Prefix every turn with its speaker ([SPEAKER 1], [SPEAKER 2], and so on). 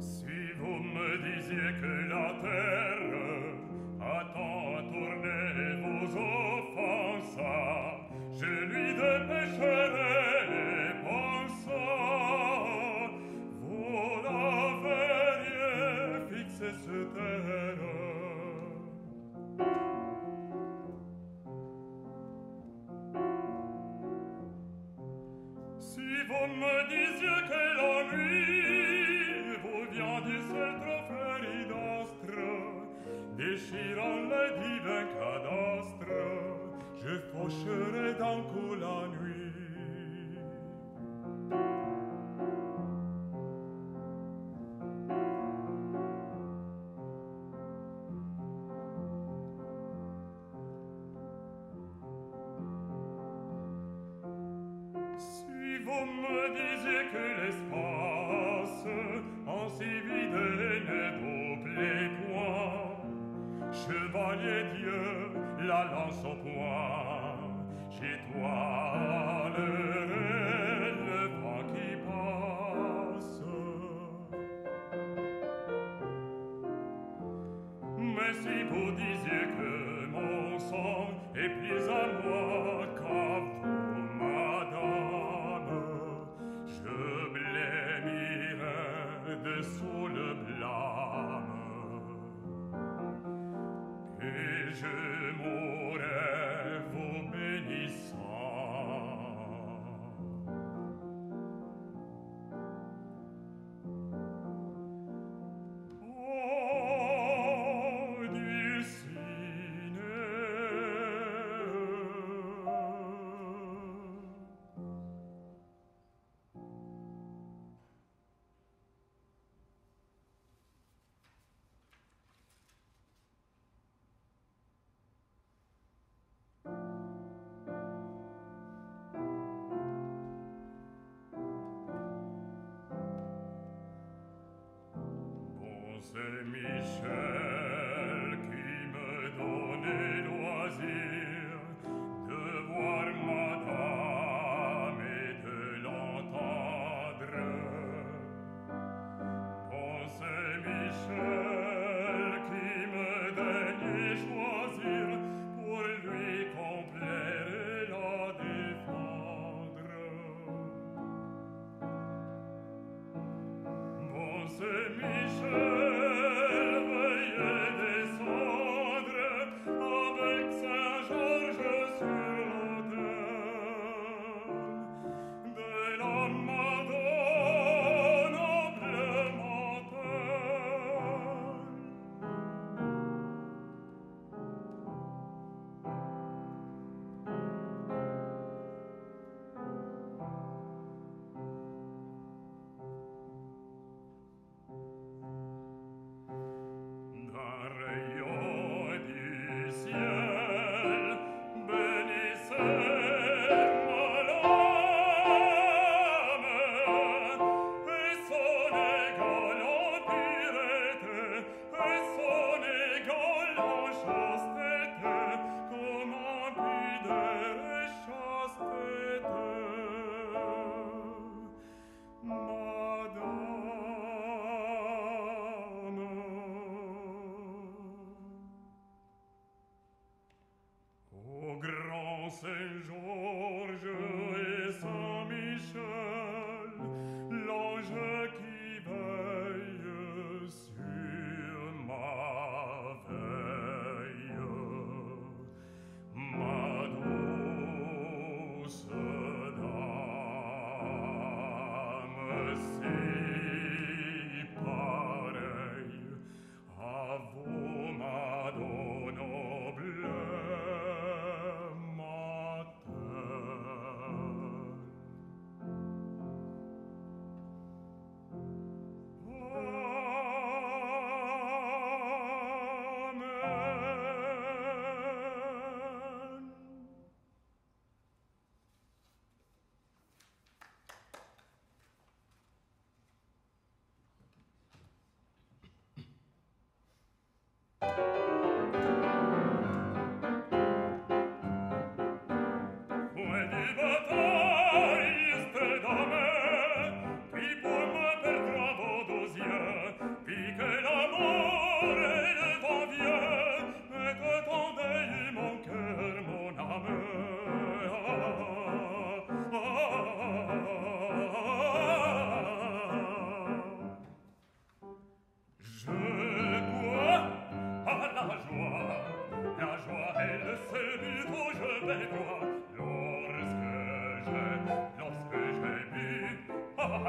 [SPEAKER 1] Si vous me disiez que la terre a tant tourné vos offenses, je lui dépêcherai les pensées. Vous la verriez fixer sur terre, déchirant les divins cadastres, je faucherai d'un coup la nuit. Si vous me disiez que l'espace ainsi vide chevalier Dieu, la lance au poing, chez toi le, vent qui passe. Mais si vous disiez que mon sang est plié je m'en me. Saint Jean Lorsque j'ai, lorsque j'ai bu, ah,